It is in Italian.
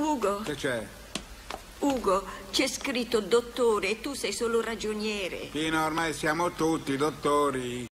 Ugo, Che c'è? Ugo, c'è scritto dottore e tu sei solo ragioniere. Pino, ormai siamo tutti dottori.